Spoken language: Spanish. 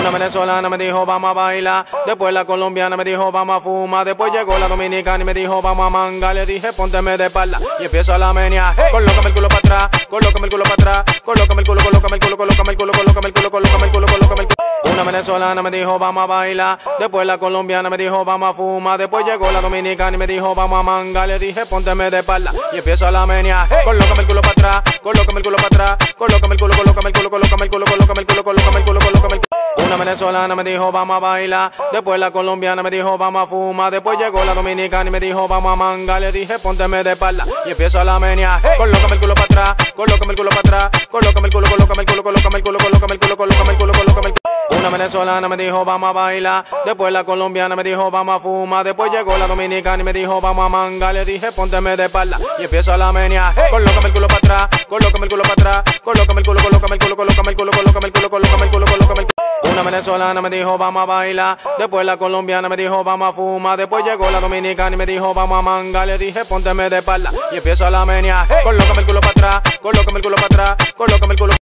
Una venezolana me dijo vamos a bailar, después la colombiana me dijo vamos a fumar, después llegó la dominicana y me dijo vamos a manga, le dije pónteme de espalda y empiezo a la menia, colócame el culo para atrás, colócame el culo para atrás, colócame el culo, colócame el culo, colócame el culo, colócame el culo, colócame el culo, colócame el culo. Una venezolana me dijo vamos a bailar, después la colombiana me dijo vamos a fumar, después llegó la dominicana y me dijo vamos a manga, le dije pónteme de espalda y empiezo a la menia, colócame el culo para atrás, colócame el culo para atrás, venezolana me dijo vamos a bailar, después la colombiana me dijo vamos a fumar, después llegó la dominicana y me dijo vamos a manga, le dije pónteme de espalda y empiezo a la menia, colócame el culo para atrás, colócame el culo para atrás, colócame el culo, colócame el culo, colócame el culo, colócame el culo, colócame el culo, colócame el culo. Una venezolana me dijo vamos a bailar, después la colombiana me dijo vamos a fumar, después llegó la dominicana y me dijo vamos a manga, le dije pónteme de espalda y empiezo a la menia, colócame el culo para atrás, colócame el culo para atrás, colócame el culo, colócame el culo, colócame el culo, colócame el culo, colócame el culo, colócame el culo. Una venezolana me dijo vamos a bailar, después la colombiana me dijo vamos a fumar, después llegó la dominicana y me dijo vamos a manga, le dije pónteme de espalda y empiezo a la menia, colócame el culo para atrás, colócame el culo para atrás, colócame el culo